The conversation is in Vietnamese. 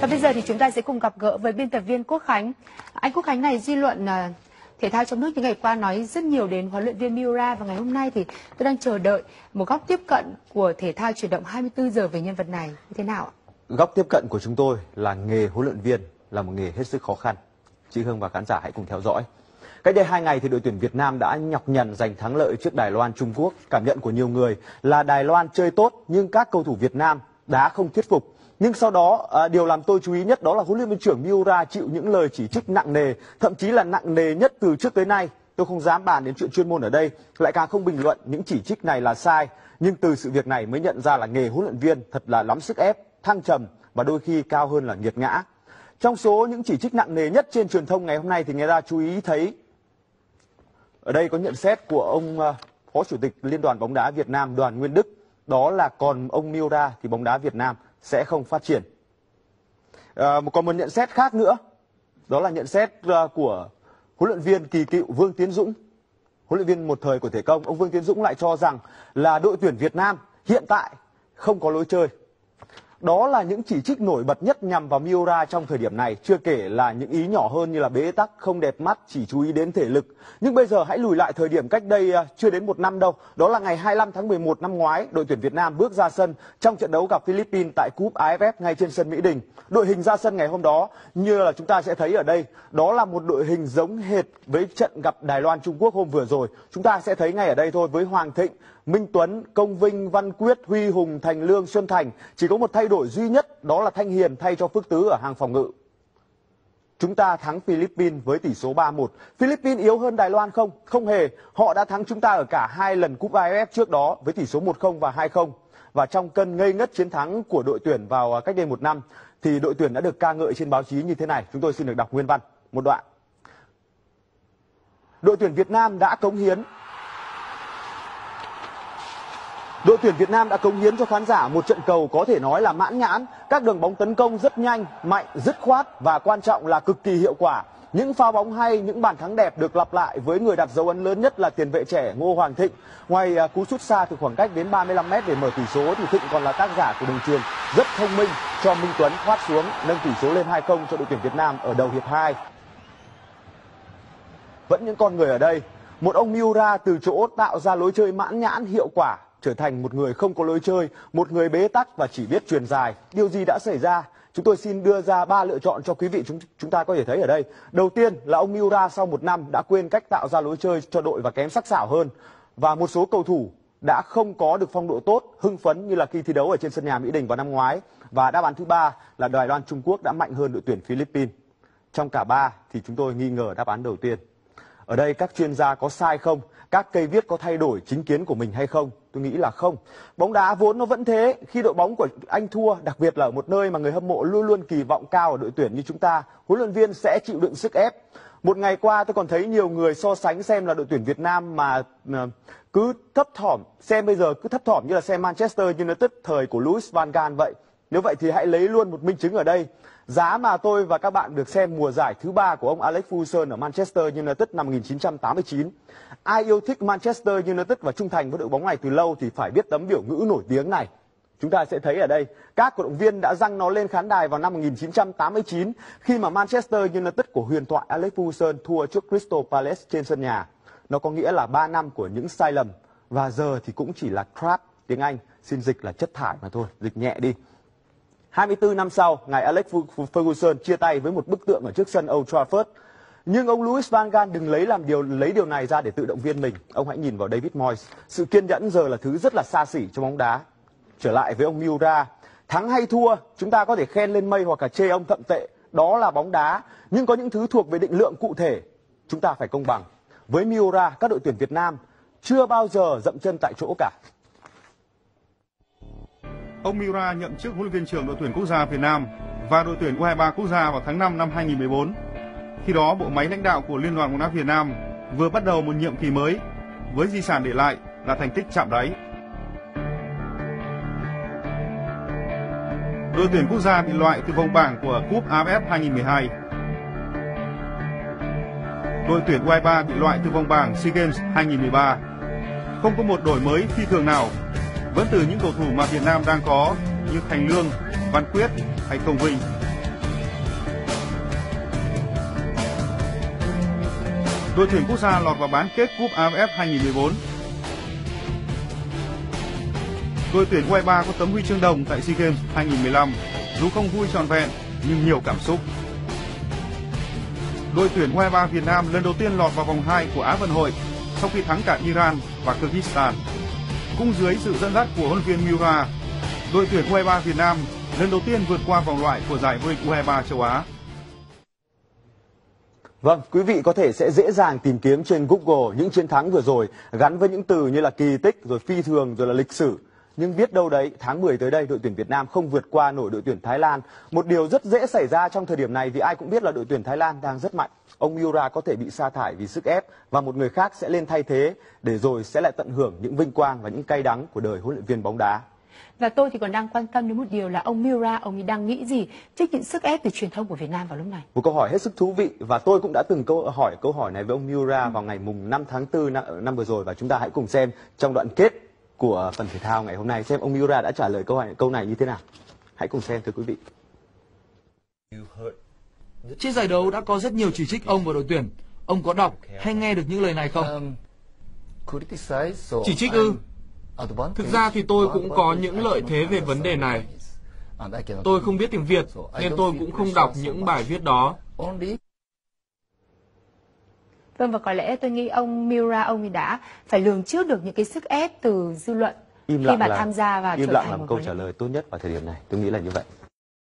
Và bây giờ thì chúng ta sẽ cùng gặp gỡ với biên tập viên Quốc Khánh. Anh Quốc Khánh này dư luận à, thể thao trong nước những ngày qua nói rất nhiều đến huấn luyện viên Miura và ngày hôm nay thì tôi đang chờ đợi một góc tiếp cận của thể thao chuyển động 24 giờ về nhân vật này như thế nào ạ? Góc tiếp cận của chúng tôi là nghề huấn luyện viên là một nghề hết sức khó khăn. Chị Hương và khán giả hãy cùng theo dõi. Cách đây hai ngày thì đội tuyển Việt Nam đã nhọc nhằn giành thắng lợi trước Đài Loan Trung Quốc. Cảm nhận của nhiều người là Đài Loan chơi tốt nhưng các cầu thủ Việt Nam đã không thuyết phục. Nhưng sau đó à, điều làm tôi chú ý nhất đó là huấn luyện viên trưởng Miura chịu những lời chỉ trích nặng nề, thậm chí là nặng nề nhất từ trước tới nay. Tôi không dám bàn đến chuyện chuyên môn ở đây, lại càng không bình luận những chỉ trích này là sai. Nhưng từ sự việc này mới nhận ra là nghề huấn luyện viên thật là lắm sức ép, thăng trầm và đôi khi cao hơn là nghiệt ngã. Trong số những chỉ trích nặng nề nhất trên truyền thông ngày hôm nay thì người ta chú ý thấy ở đây có nhận xét của ông à, Phó Chủ tịch Liên đoàn bóng đá Việt Nam Đoàn Nguyên Đức, đó là còn ông Miura thì bóng đá Việt Nam sẽ không phát triển. Ờ, à, còn một nhận xét khác nữa, đó là nhận xét ờ, của huấn luyện viên kỳ cựu Vương Tiến Dũng, huấn luyện viên một thời của Thể Công. Ông Vương Tiến Dũng lại cho rằng là đội tuyển Việt Nam hiện tại không có lối chơi. Đó là những chỉ trích nổi bật nhất nhằm vào Miura trong thời điểm này, chưa kể là những ý nhỏ hơn như là bế tắc, không đẹp mắt, chỉ chú ý đến thể lực. Nhưng bây giờ hãy lùi lại thời điểm cách đây à, chưa đến một năm đâu. Đó là ngày 25 tháng 11 năm ngoái, đội tuyển Việt Nam bước ra sân trong trận đấu gặp Philippines tại Cúp AFF ngay trên sân Mỹ Đình. Đội hình ra sân ngày hôm đó như là chúng ta sẽ thấy ở đây, đó là một đội hình giống hệt với trận gặp Đài Loan Trung Quốc hôm vừa rồi. Chúng ta sẽ thấy ngay ở đây thôi với Hoàng Thịnh, Minh Tuấn, Công Vinh, Văn Quyết, Huy Hùng, Thành Lương, Xuân Thành. Chỉ có một thay đổi duy nhất đó là Thanh Hiền thay cho Phước Tứ ở hàng phòng ngự. Chúng ta thắng Philippines với tỷ số 3-1. Philippines yếu hơn Đài Loan không? Không hề. Họ đã thắng chúng ta ở cả hai lần cúp AFF trước đó với tỷ số 1-0 và 2-0. Và trong cơn ngây ngất chiến thắng của đội tuyển vào à, cách đây một năm thì đội tuyển đã được ca ngợi trên báo chí như thế này. Chúng tôi xin được đọc nguyên văn một đoạn. Đội tuyển Việt Nam đã cống hiến Đội tuyển Việt Nam đã cống hiến cho khán giả một trận cầu có thể nói là mãn nhãn, các đường bóng tấn công rất nhanh, mạnh, dứt khoát và quan trọng là cực kỳ hiệu quả. Những pha bóng hay, những bàn thắng đẹp được lặp lại với người đặt dấu ấn lớn nhất là tiền vệ trẻ Ngô Hoàng Thịnh. Ngoài à, cú sút xa từ khoảng cách đến 35 m để mở tỷ số thì Thịnh còn là tác giả của đường truyền rất thông minh cho Minh Tuấn thoát xuống nâng tỷ số lên 2-0 cho đội tuyển Việt Nam ở đầu hiệp 2. Vẫn những con người ở đây, một ông Miura từ chỗ tạo ra lối chơi mãn nhãn hiệu quả trở thành một người không có lối chơi, một người bế tắc và chỉ biết truyền dài. Điều gì đã xảy ra? Chúng tôi xin đưa ra ba lựa chọn cho quý vị chúng chúng ta có thể thấy ở đây. Đầu tiên là ông Miura sau một năm đã quên cách tạo ra lối chơi cho đội và kém sắc sảo hơn. Và một số cầu thủ đã không có được phong độ tốt, hưng phấn như là khi thi đấu ở trên sân nhà Mỹ Đình vào năm ngoái. Và đáp án thứ ba là Đài Loan Trung Quốc đã mạnh hơn đội tuyển Philippines. Trong cả ba thì chúng tôi nghi ngờ đáp án đầu tiên. Ở đây các chuyên gia có sai không? Các cây viết có thay đổi chính kiến của mình hay không? Tôi nghĩ là không. Bóng đá vốn nó vẫn thế. Khi đội bóng của anh thua, đặc biệt là ở một nơi mà người hâm mộ luôn luôn kỳ vọng cao ở đội tuyển như chúng ta, huấn luyện viên sẽ chịu đựng sức ép. Một ngày qua tôi còn thấy nhiều người so sánh xem là đội tuyển Việt Nam mà ờ, cứ thấp thỏm, xem bây giờ cứ thấp thỏm như là xem Manchester United thời của Luis van Gaal vậy. Nếu vậy thì hãy lấy luôn một minh chứng ở đây. Giá mà tôi và các bạn được xem mùa giải thứ ba của ông Alex Ferguson ở Manchester United năm 1989. Ai yêu thích Manchester United và trung thành với đội bóng này từ lâu thì phải biết tấm biểu ngữ nổi tiếng này. Chúng ta sẽ thấy ở đây, các cổ động viên đã răng nó lên khán đài vào năm 1989 khi mà Manchester United của huyền thoại Alex Ferguson thua trước Crystal Palace trên sân nhà. Nó có nghĩa là 3 năm của những sai lầm và giờ thì cũng chỉ là crap tiếng Anh, xin dịch là chất thải mà thôi, dịch nhẹ đi. 24 năm sau, ngài Alex Ferguson chia tay với một bức tượng ở trước sân Old Trafford. Nhưng ông Louis van Gaal đừng lấy làm điều lấy điều này ra để tự động viên mình. Ông hãy nhìn vào David Moyes. Sự kiên nhẫn giờ là thứ rất là xa xỉ cho bóng đá. Trở lại với ông Miura, thắng hay thua, chúng ta có thể khen lên mây hoặc cả chê ông thậm tệ. Đó là bóng đá, nhưng có những thứ thuộc về định lượng cụ thể. Chúng ta phải công bằng. Với Miura, các đội tuyển Việt Nam chưa bao giờ dậm chân tại chỗ cả. Ông Miura nhậm chức huấn luyện viên trưởng đội tuyển quốc gia Việt Nam và đội tuyển U23 quốc gia vào tháng 5 năm 2014. Khi đó, bộ máy lãnh đạo của Liên đoàn bóng đá Việt Nam vừa bắt đầu một nhiệm kỳ mới với di sản để lại là thành tích chạm đáy. Đội tuyển quốc gia bị loại từ vòng bảng của Cúp AFF 2012. Đội tuyển U23 bị loại từ vòng bảng SEA Games 2013. Không có một đổi mới phi thường nào vẫn từ những cầu thủ mà Việt Nam đang có như Thành Lương, Văn Quyết hay Công Vinh. Đội tuyển quốc gia lọt vào bán kết cúp AFF 2014. Đội tuyển U23 có tấm huy chương đồng tại SEA Games 2015, dù không vui tròn vẹn nhưng nhiều cảm xúc. Đội tuyển U23 Việt Nam lần đầu tiên lọt vào vòng 2 của Á vận hội sau khi thắng cả Iran và Kyrgyzstan. Cũng dưới sự dẫn dắt của huấn viên Miura, đội tuyển U23 Việt Nam lần đầu tiên vượt qua vòng loại của giải vô địch U23 châu Á. Vâng, quý vị có thể sẽ dễ dàng tìm kiếm trên Google những chiến thắng vừa rồi gắn với những từ như là kỳ tích, rồi phi thường, rồi là lịch sử. Nhưng biết đâu đấy, tháng 10 tới đây đội tuyển Việt Nam không vượt qua nổi đội tuyển Thái Lan. Một điều rất dễ xảy ra trong thời điểm này vì ai cũng biết là đội tuyển Thái Lan đang rất mạnh. Ông Miura có thể bị sa thải vì sức ép và một người khác sẽ lên thay thế để rồi sẽ lại tận hưởng những vinh quang và những cay đắng của đời huấn luyện viên bóng đá. Và tôi thì còn đang quan tâm đến một điều là ông Miura, ông ấy đang nghĩ gì trước những sức ép từ truyền thông của Việt Nam vào lúc này. Một câu hỏi hết sức thú vị và tôi cũng đã từng câu hỏi câu hỏi này với ông Miura vào ngày mùng 5 tháng 4 năm, năm vừa rồi và chúng ta hãy cùng xem trong đoạn kết của phần thể thao ngày hôm nay xem ông Miura đã trả lời câu hỏi câu này như thế nào. Hãy cùng xem thưa quý vị. Trên giải đấu đã có rất nhiều chỉ trích ông và đội tuyển. Ông có đọc hay nghe được những lời này không? Chỉ trích ư? Thực ra thì tôi cũng có những lợi thế về vấn đề này. Tôi không biết tiếng Việt, nên tôi cũng không đọc những bài viết đó. Vâng và có lẽ tôi nghĩ ông Miura ông ấy đã phải lường trước được những cái sức ép từ dư luận Im khi mà là tham gia và im trở lặng thành làm một câu trả lời tốt nhất vào thời điểm này. Tôi nghĩ là như vậy.